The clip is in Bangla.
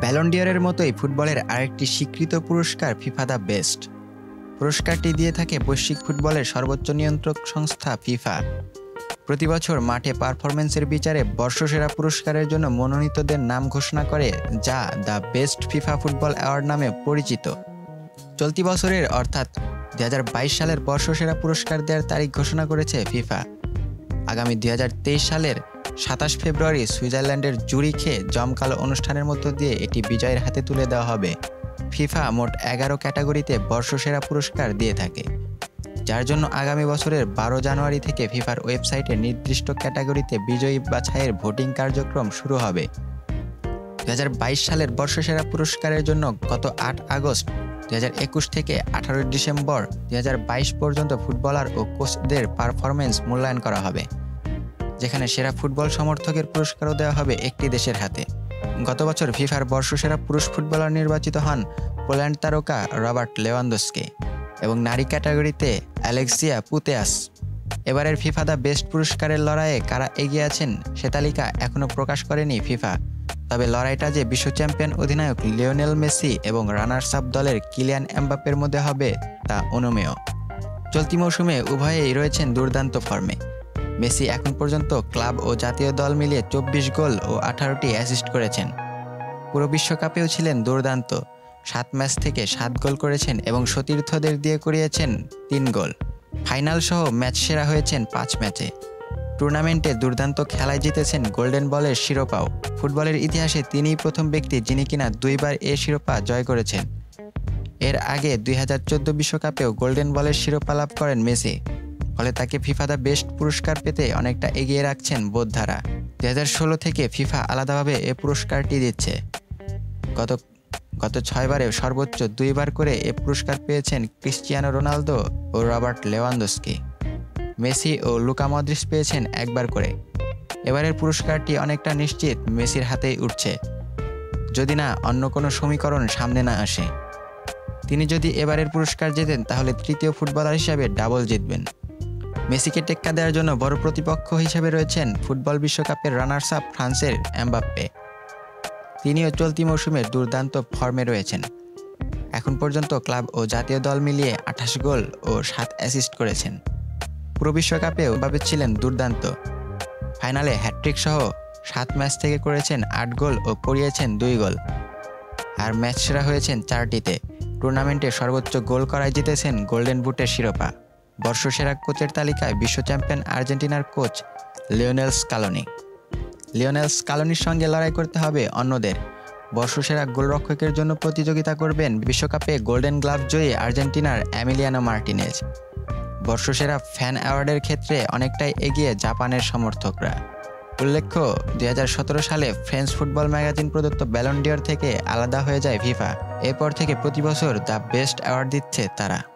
ব্যালন্ডিয়ারের মতোই ফুটবলের আরেকটি স্বীকৃত পুরস্কার ফিফা দ্য বেস্ট। পুরস্কারটি দিয়ে থাকে বৈশ্বিক ফুটবলের সর্বোচ্চ নিয়ন্ত্রক সংস্থা ফিফা। প্রতি বছর মাঠে পারফরমেন্সের বিচারে বর্ষসেরা পুরস্কারের জন্য মনোনীতদের নাম ঘোষণা করে, যা the best FIFA football award নামে পরিচিত। চলতি বছরের, অর্থাৎ দু হাজার বাইশ সালের বর্ষসেরা পুরস্কার দেওয়ার তারিখ ঘোষণা করেছে ফিফা। আগামী দু হাজার তেইশ সালের সাতাশ ফেব্রুয়ারি সুইজারল্যান্ডের জুরিখে জমকালো অনুষ্ঠানের মধ্য দিয়ে এটি বিজয়ের হাতে তুলে দেওয়া হবে। ফিফা মোট এগারো ক্যাটাগরিতে বর্ষসেরা পুরস্কার দিয়ে থাকে। যার জন্য আগামী বছরের বারো জানুয়ারি থেকে ফিফার ওয়েবসাইটে নির্দিষ্ট ক্যাটাগরিতে বিজয়ী বাছাইয়ের ভোটিং কার্যক্রম শুরু হবে। দু হাজার বাইশ সালের বর্ষসেরা পুরস্কারের জন্য গত আট আগস্ট দু হাজার একুশ থেকে আঠারোই ডিসেম্বর দুই হাজার বাইশ পর্যন্ত ফুটবলার ও কোচদের পারফরমেন্স মূল্যায়ন করা হবে। যেখানে সেরা ফুটবল সমর্থকের পুরস্কারও দেওয়া হবে একটি দেশের হাতে। গত বছর ফিফার বর্ষসেরা পুরুষ ফুটবলার নির্বাচিত হন পোল্যান্ড তারকা রবার্ট লেওয়ান্দোসকে এবং নারী ক্যাটাগরিতে অ্যালেক্সিয়া পুতেয়াস। এবারের ফিফা দ্য বেস্ট পুরস্কারের লড়াইয়ে কারা এগিয়ে আছেন সে তালিকা এখনও প্রকাশ করেনি ফিফা। তবে লড়াইটা যে বিশ্ব চ্যাম্পিয়ন অধিনায়ক লিওনেল মেসি এবং রানার্স আপ দলের কিলিয়ান এমবাপ্পের মধ্যে হবে তা অনুমেয়। চলতি মৌসুমে উভয়েই রয়েছেন দুর্দান্ত ফর্মে। মেসি এখন পর্যন্ত ক্লাব ও জাতীয় দল মিলিয়ে চব্বিশ গোল ও আঠারোটি অ্যাসিস্ট করেছেন। পুরো বিশ্বকাপেও ছিলেন দুর্দান্ত। সাত ম্যাচ থেকে সাত গোল করেছেন এবং সতীর্থদের দিয়ে করিয়েছেন তিন গোল। ফাইনাল সহ ম্যাচ সেরা হয়েছেন পাঁচ ম্যাচে। টুর্নামেন্টে দুর্দান্ত খেলায় জিতেছেন গোল্ডেন বলের শিরোপাও। ফুটবলের ইতিহাসে তিনিই প্রথম ব্যক্তি যিনি কিনা দুইবার এ শিরোপা জয় করেছেন। এর আগে দুই বিশ্বকাপেও গোল্ডেন বলের শিরোপা লাভ করেন মেসি। ফলে তাকে ফিফা দ্য বেস্ট পুরস্কার পেতে অনেকটা এগিয়ে রাখছেন বোদ্ধারা। দু হাজার ষোলো থেকে ফিফা আলাদাভাবে এ পুরস্কারটি দিচ্ছে। গত গত ছয়বারে সর্বোচ্চ দুইবার করে এ পুরস্কার পেয়েছেন ক্রিশ্চিয়ানো রোনালদো ও রবার্ট লেওয়ান্দোস্কি। মেসি ও লুকা মদ্রিস পেয়েছেন একবার করে। এবারের পুরস্কারটি অনেকটা নিশ্চিত মেসির হাতেই উঠছে। যদি না, অন্য কোনো সমীকরণ সামনে না আসে। তিনি যদি এবারের পুরস্কার জেতেন, তাহলে তৃতীয় ফুটবলার হিসাবে ডাবল জিতবেন। মেসিকে টেক্কা দেওয়ার জন্য বড় প্রতিপক্ষ হিসেবে রয়েছেন ফুটবল বিশ্বকাপের রানার্স আপ ফ্রান্সের এমবাপ্পে। তিনিও চলতি মৌসুমে দুর্দান্ত ফর্মে রয়েছেন। এখন পর্যন্ত ক্লাব ও জাতীয় দল মিলিয়ে আঠাশ গোল ও সাত অ্যাসিস্ট করেছেন। পুরো বিশ্বকাপেও ভাবে ছিলেন দুর্দান্ত। ফাইনালে হ্যাট্রিক সহ সাত ম্যাচ থেকে করেছেন আট গোল ও করিয়েছেন দুই গোল। আর ম্যাচ সেরা হয়েছেন চারটিতে। টুর্নামেন্টে সর্বোচ্চ গোল করায় জিতেছেন গোল্ডেন বুটের শিরোপা। বর্ষসেরা কোচের তালিকায় বিশ্ব চ্যাম্পিয়ন আর্জেন্টিনার কোচ লিওনেল স্কালোনি। লিওনেল স্কালোনির সঙ্গে লড়াই করতে হবে অন্যদের। বর্ষসেরা গোলরক্ষকের জন্য প্রতিযোগিতা করবেন বিশ্বকাপে গোল্ডেন গ্লাভ জয়ী আর্জেন্টিনার অ্যামিলিয়ানো মার্টিনেজ। বর্ষসেরা ফ্যান অ্যাওয়ার্ডের ক্ষেত্রে অনেকটাই এগিয়ে জাপানের সমর্থকরা। উল্লেখ্য, দুই হাজার সতেরো সালে ফ্রেঞ্চ ফুটবল ম্যাগাজিন প্রদত্ত ব্যালন্ডিয়র থেকে আলাদা হয়ে যায় ফিফা। এরপর থেকে প্রতি বছর দ্য বেস্ট অ্যাওয়ার্ড দিচ্ছে তারা।